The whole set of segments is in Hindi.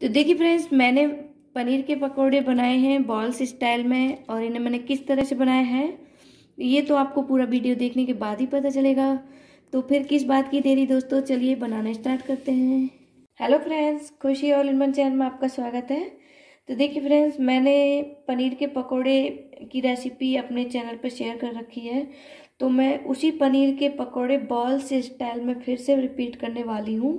तो देखिए फ्रेंड्स मैंने पनीर के पकोड़े बनाए हैं बॉल्स स्टाइल में, और इन्हें मैंने किस तरह से बनाया है, ये तो आपको पूरा वीडियो देखने के बाद ही पता चलेगा। तो फिर किस बात की देरी दोस्तों? चलिए बनाना स्टार्ट करते हैं। Hello friends Khushi all in one channel में आपका स्वागत है। तो देखिए फ्रेंड्स मैंने पनीर के पकोड़े की रेसिपी अपने चैनल पर शेयर कर रखी है। तो मैं उसी पनीर के पकोड़े बॉल्स स्टाइल में फिर से रिपीट करने वाली हूँ।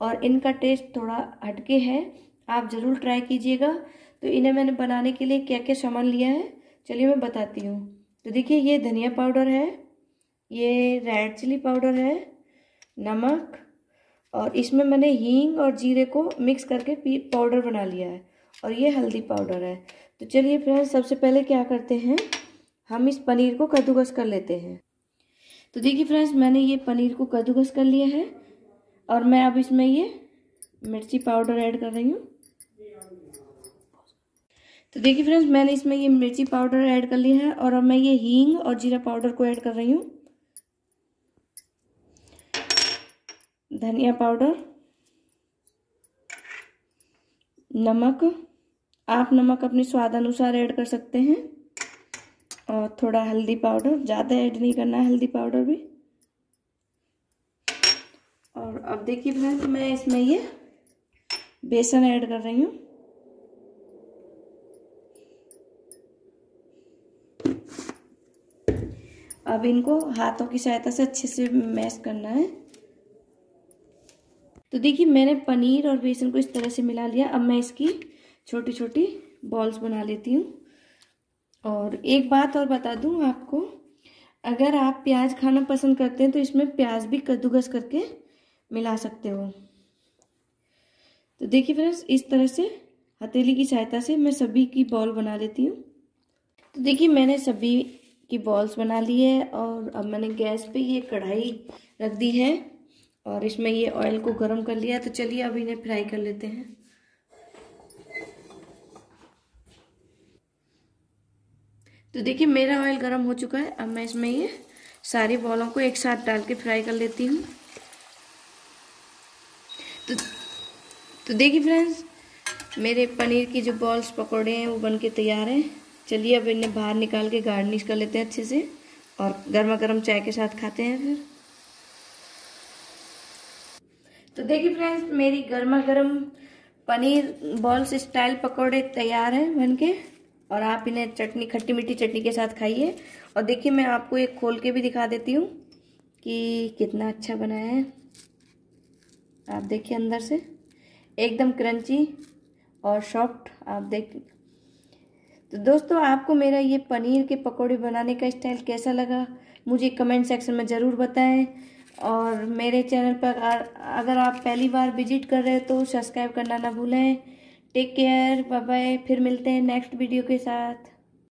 और इनका टेस्ट थोड़ा हटके है, आप ज़रूर ट्राई कीजिएगा। तो इन्हें मैंने बनाने के लिए क्या क्या सामान लिया है, चलिए मैं बताती हूँ। तो देखिए, ये धनिया पाउडर है, ये रेड चिली पाउडर है, नमक, और इसमें मैंने हींग और जीरे को मिक्स करके पाउडर बना लिया है, और ये हल्दी पाउडर है। तो चलिए फ्रेंड्स सबसे पहले क्या करते हैं, हम इस पनीर को कद्दूकस कर लेते हैं। तो देखिए फ्रेंड्स मैंने ये पनीर को कद्दूकस कर लिया है और मैं अब इसमें ये मिर्ची पाउडर ऐड कर रही हूँ। तो देखिए फ्रेंड्स, मैंने इसमें ये मिर्ची पाउडर ऐड कर लिया है और अब मैं ये हींग और जीरा पाउडर को ऐड कर रही हूँ। धनिया पाउडर, नमक, आप नमक अपने स्वाद अनुसार ऐड कर सकते हैं। और थोड़ा हल्दी पाउडर, ज़्यादा ऐड नहीं करना है हल्दी पाउडर भी। अब देखिए फ्रेंड्स, मैं इसमें ये बेसन ऐड कर रही हूँ। अब इनको हाथों की सहायता से अच्छे से मैश करना है। तो देखिए, मैंने पनीर और बेसन को इस तरह से मिला लिया। अब मैं इसकी छोटी छोटी बॉल्स बना लेती हूँ। और एक बात और बता दूँ आपको, अगर आप प्याज खाना पसंद करते हैं तो इसमें प्याज भी कद्दूकस करके मिला सकते हो। तो देखिए फ्रेंड्स इस तरह से हथेली की सहायता से मैं सभी की बॉल बना लेती हूँ। तो देखिए, मैंने सभी की बॉल्स बना ली है और अब मैंने गैस पे ये कढ़ाई रख दी है और इसमें ये ऑयल को गर्म कर लिया। तो चलिए अब इन्हें फ्राई कर लेते हैं। तो देखिए, मेरा ऑयल गर्म हो चुका है। अब मैं इसमें ये सारी बॉलों को एक साथ डाल के फ्राई कर लेती हूँ। तो तो देखिए फ्रेंड्स मेरे पनीर की जो बॉल्स पकौड़े हैं, वो बन के तैयार हैं। चलिए अब इन्हें बाहर निकाल के गार्निश कर लेते हैं अच्छे से और गर्मा गर्म चाय के साथ खाते हैं फिर। तो देखिए फ्रेंड्स मेरी गर्मा गर्म पनीर बॉल्स स्टाइल पकौड़े तैयार हैं बन के और आप इन्हें चटनी, खट्टी मीठी चटनी के साथ खाइए। और देखिए मैं आपको एक खोल के भी दिखा देती हूँ कि कितना अच्छा बनाया है। आप देखिए अंदर से। एकदम क्रंची और सॉफ्ट आप देख तो दोस्तों, आपको मेरा ये पनीर के पकौड़े बनाने का स्टाइल कैसा लगा, मुझे कमेंट सेक्शन में ज़रूर बताएँ। और मेरे चैनल पर अगर आप पहली बार विज़िट कर रहे हो तो सब्सक्राइब करना ना भूलें। टेक केयर बाय बाय फिर मिलते हैं नेक्स्ट वीडियो के साथ।